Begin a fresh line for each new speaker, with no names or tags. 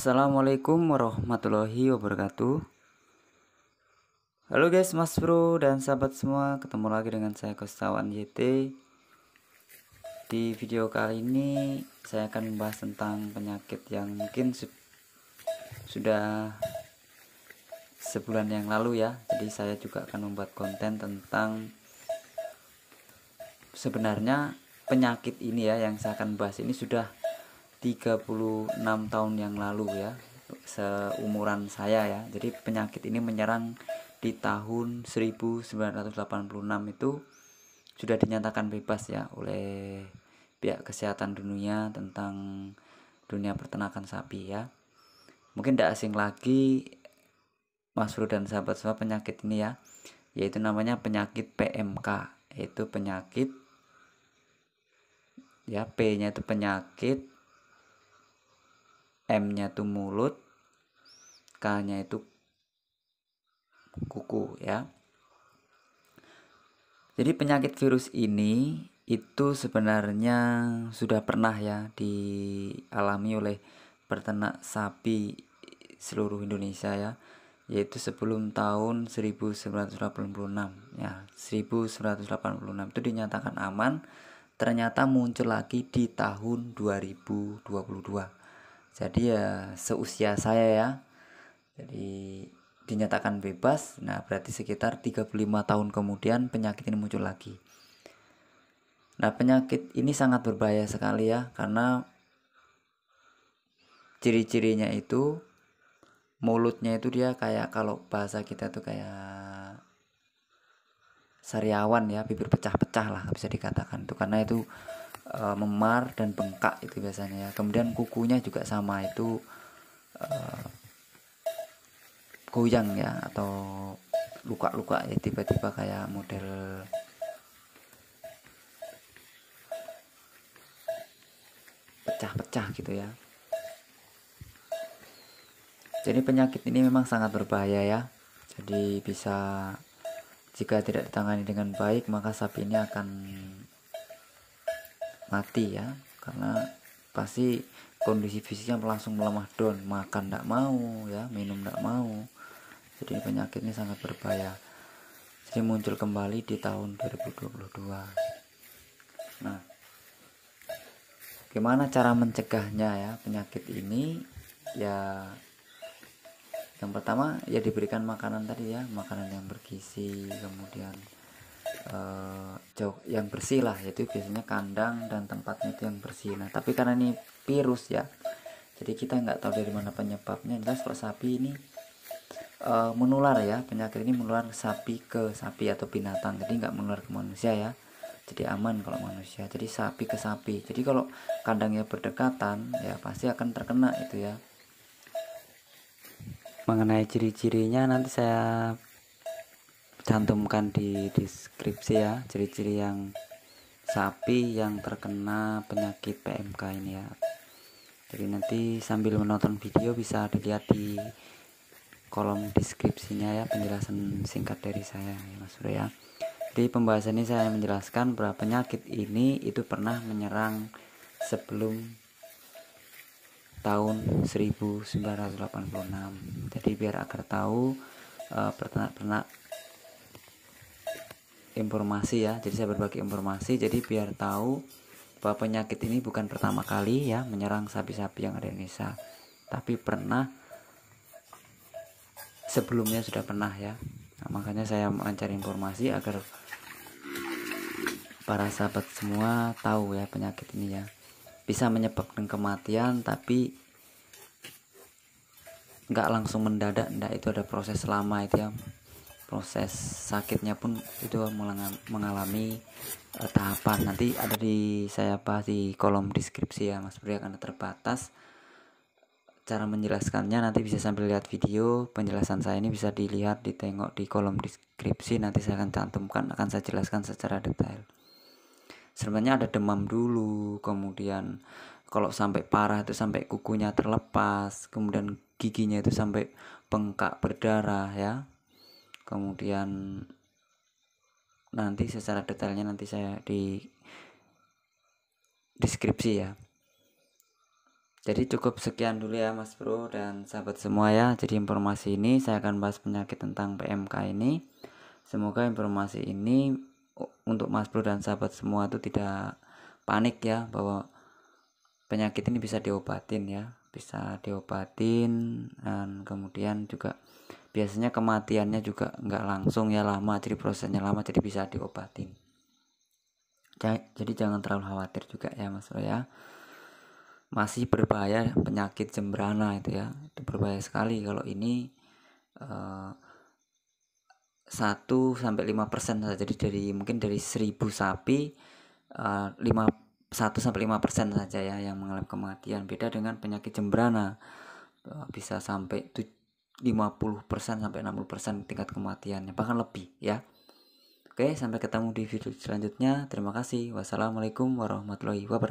Assalamualaikum warahmatullahi wabarakatuh. Halo guys, mas bro dan sahabat semua. Ketemu lagi dengan saya Kostawan YT Di video kali ini Saya akan membahas tentang penyakit yang mungkin su Sudah Sebulan yang lalu ya. Jadi saya juga akan membuat konten tentang Sebenarnya penyakit ini ya Yang saya akan bahas ini sudah 36 tahun yang lalu ya seumuran saya ya. Jadi penyakit ini menyerang di tahun 1986 itu sudah dinyatakan bebas ya oleh pihak kesehatan dunia tentang dunia peternakan sapi ya. Mungkin tidak asing lagi Mas Bro dan sahabat semua penyakit ini ya yaitu namanya penyakit PMK yaitu penyakit ya P nya itu penyakit M-nya itu mulut, K-nya itu kuku ya. Jadi penyakit virus ini itu sebenarnya sudah pernah ya dialami oleh peternak sapi seluruh Indonesia ya yaitu sebelum tahun 1986 ya 1986 itu dinyatakan aman ternyata muncul lagi di tahun 2022 jadi ya seusia saya ya. Jadi dinyatakan bebas. Nah berarti sekitar 35 tahun kemudian penyakit ini muncul lagi. Nah penyakit ini sangat berbahaya sekali ya karena ciri-cirinya itu mulutnya itu dia kayak kalau bahasa kita tuh kayak sariawan ya bibir pecah-pecah lah bisa dikatakan itu karena itu e, memar dan bengkak itu biasanya ya. Kemudian kukunya juga sama itu e, goyang ya atau luka-luka ya tiba-tiba kayak model pecah-pecah gitu ya. Jadi penyakit ini memang sangat berbahaya ya. Jadi bisa jika tidak ditangani dengan baik maka sapi ini akan mati ya karena pasti kondisi fisiknya langsung melemah down. Makan tidak mau ya minum tidak mau. Jadi penyakitnya sangat berbahaya. Jadi muncul kembali di tahun 2022 nah gimana cara mencegahnya ya penyakit ini? Ya yang pertama ya diberikan makanan tadi ya makanan yang bergizi kemudian uh, jauh yang bersih lah yaitu biasanya kandang dan tempatnya itu yang bersih. Nah tapi karena ini virus ya jadi kita nggak tahu dari mana penyebabnya. Jelas kalau sapi ini uh, menular ya penyakit ini menular sapi ke sapi atau binatang. Jadi nggak menular ke manusia ya jadi aman kalau manusia. Jadi sapi ke sapi. Jadi kalau kandangnya berdekatan ya pasti akan terkena itu ya. Mengenai ciri-cirinya nanti saya cantumkan di deskripsi ya ciri-ciri yang sapi yang terkena penyakit PMK ini ya. Jadi nanti sambil menonton video bisa dilihat di kolom deskripsinya ya penjelasan singkat dari saya ya Mas Bro ya. Di pembahasan ini saya menjelaskan bahwa penyakit ini itu pernah menyerang sebelum tahun 1986 jadi biar agar tahu uh, peternak-peternak informasi ya. Jadi saya berbagi informasi. Jadi biar tahu bahwa penyakit ini bukan pertama kali ya menyerang sapi-sapi yang ada di Indonesia. Tapi pernah sebelumnya sudah pernah ya. Nah, makanya saya mencari informasi agar para sahabat semua tahu ya penyakit ini ya. Bisa menyebabkan kematian tapi nggak langsung mendadak ndak itu ada proses lama itu ya proses sakitnya pun itu mengalami uh, tahapan. Nanti ada di saya bahas di kolom deskripsi ya Mas Bro karena terbatas. Cara menjelaskannya nanti bisa sambil lihat video. Penjelasan saya ini bisa dilihat ditengok di kolom deskripsi. Nanti saya akan cantumkan akan saya jelaskan secara detail. Sebenarnya ada demam dulu kemudian kalau sampai parah itu sampai kukunya terlepas kemudian giginya itu sampai bengkak berdarah ya kemudian nanti secara detailnya nanti saya di deskripsi ya. Jadi cukup sekian dulu ya Mas Bro dan sahabat semua ya. Jadi informasi ini saya akan bahas penyakit tentang PMK ini. Semoga informasi ini untuk Mas Bro dan sahabat semua itu tidak panik ya bahwa penyakit ini bisa diobatin ya. Bisa diobatin dan kemudian juga biasanya kematiannya juga nggak langsung ya lama. Jadi prosesnya lama jadi bisa diobatin. Jadi jangan terlalu khawatir juga ya Mas Bro ya. Masih berbahaya penyakit jembrana itu ya. Itu berbahaya sekali kalau ini uh, 1 sampai 5 persen saja. Jadi dari mungkin dari 1000 sapi uh, 5 1 sampai 5 persen saja ya yang mengalami kematian. Beda dengan penyakit jembrana. Uh, bisa sampai 50 persen sampai 60 persen tingkat kematiannya bahkan lebih ya. Oke sampai ketemu di video selanjutnya. Terima kasih. Wassalamualaikum warahmatullahi wabarakatuh